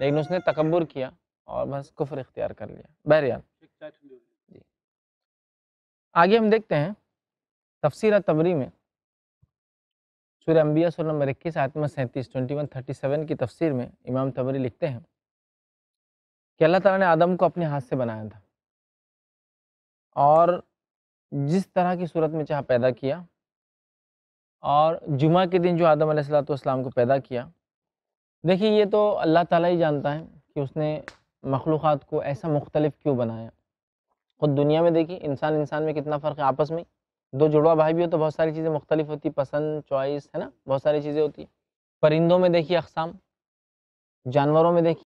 लेकिन उसने तकबर किया और बस कुफर इख्तियार कर लिया। बहरहाल। जी। आगे हम देखते हैं तफसीर तबरी में। सूर्य अम्बिया सुर नंबर इक्कीस आत्मा सैंतीस ट्वेंटी वन थर्टी सेवन की तफसीर में इमाम तबरी लिखते हैं कि अल्लाह ताला ने आदम को अपने हाथ से बनाया था और जिस तरह की सूरत में चाह पैदा किया और जुमा के दिन जो आदम अलैहिस्सलाम को पैदा किया देखिए, ये तो अल्लाह ताला ही जानता है कि उसने मखलूक़ात को ऐसा मुख्तलिफ़ क्यों बनाया। खुद दुनिया में देखिए, इंसान इंसान में कितना फ़र्क है, आपस में दो जुड़वा भाई भी हो तो बहुत सारी चीज़ें मुख्तलिफ़ होती पसंद, चॉइस, है ना? बहुत सारी चीज़ें होती परिंदों में देखिए अकसाम, जानवरों में देखिए